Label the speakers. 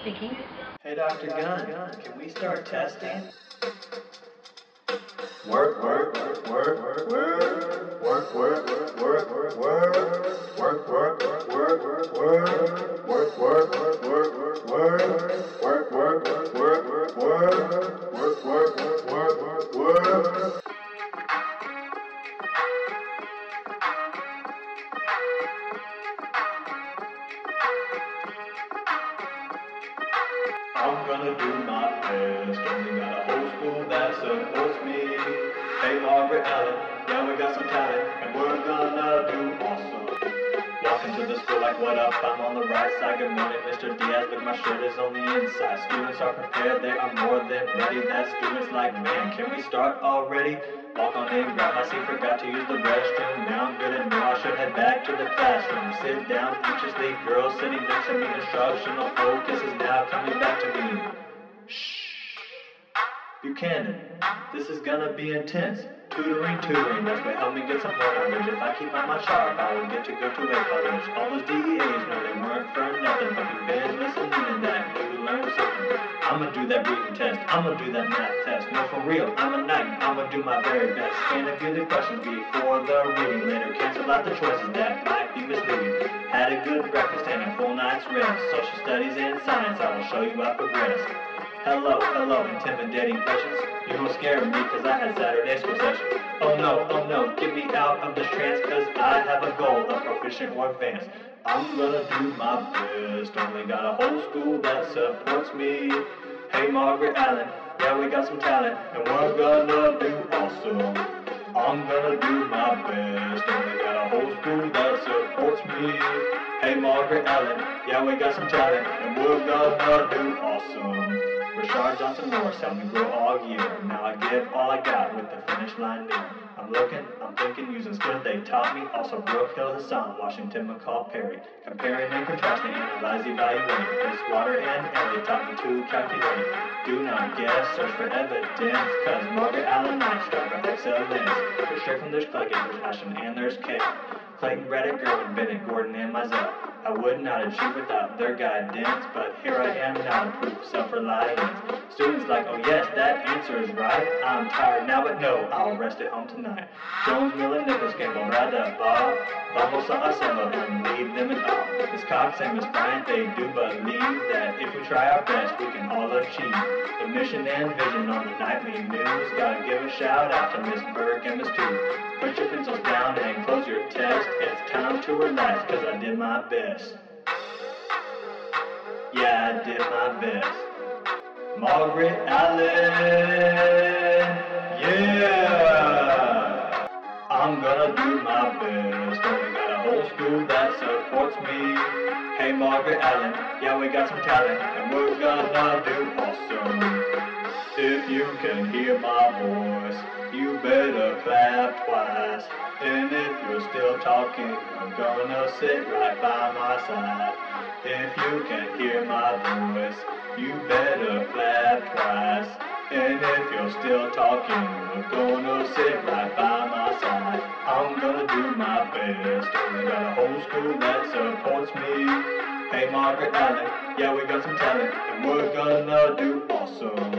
Speaker 1: speaking.
Speaker 2: Hey, Dr. Gunn, can we start testing? Work, work, I'm gonna do my best. Only got a whole school that supports me. Hey, Margaret Allen, yeah, we got some talent, and we're gonna do awesome. Walking to the school like, what up? I'm on the right side. Good morning, Mr. Diaz. Look, my shirt is on the inside. Students are prepared, they are more than ready. That students like, man, can we start already? On in, my seat, forgot to use the restroom. Now I'm good and should head back to the classroom. Sit down, anxiously, girl sitting next to me. Instructional focus is now coming back to me. Shh. Buchanan, this is gonna be intense. Tutoring, tutoring, that's what helped me get some more knowledge. If I keep my mind sharp, I will get to go to a college. All those DEAs, no, they weren't for nothing. You've been listening and that you learned something. I'ma do that reading test, I'ma do that math test. No, for real, I'm a knight, I'ma do my very best. Scan a few the questions before the reading. Later, cancel out the choices that might be misleading. Had a good breakfast and a full night's rest. Social studies and science, I will show you I progressed. Hello, hello, intimidating questions. You don't scare me cause I had Saturday school session. Oh no, oh no, get me out of this trance cause I have a goal of proficient or advanced. I'm gonna do my best, only got a whole school that supports me. Hey Margaret Allen, yeah we got some talent and we're gonna do awesome. I'm gonna do my best, and only got a whole school that supports me. Hey Margaret Allen, yeah we got some talent and we're gonna do awesome. Rashard Johnson Morris helped me grow all year. Now I give all I got with the finish line near. I'm looking, I'm thinking, using skills they taught me. Also Brooke Hill Hassan, Washington McCall Perry. Comparing and contrasting, analyze, evaluate. Water and Ellie me to calculate. Do not guess, search for evidence, cause Margaret Allen strive for excellence. There's straight from there's Claggett, there's Ashton, and there's Kate. Clayton, Reddick, Gerwin, Bennett, Gordon, and myself. I would not achieve without their guidance, but here I am now to prove self-reliance. Students like, oh yes, that answer is right. I'm tired now, but no, I'll rest at home tonight. Jones, Miller, Nichols, Gamble, Rada, Bob, Vamos a hacerlo and leave them in awe. Miss Cox and Miss Bryant, they do believe that try our best, we can all achieve. The mission and vision on the nightly news. Gotta give a shout out to Miss Burke and Miss Two. Put your pencils down and close your test. It's time to relax, cause I did my best. Yeah, I did my best. Margaret Allen, yeah. I'm gonna do my best. Only got a whole school that supports me. Hey, Margaret Allen, yeah, we got some talent, and we're gonna do awesome. If you can hear my voice, you better clap twice. And if you're still talking, I'm gonna sit right by my side. If you can hear my voice, you better clap twice. And if you're still talking, I'm gonna sit right by my side. I'm gonna do my best. Got a whole school that supports me. Hey Margaret Allen, yeah we got some talent, and we're gonna do awesome.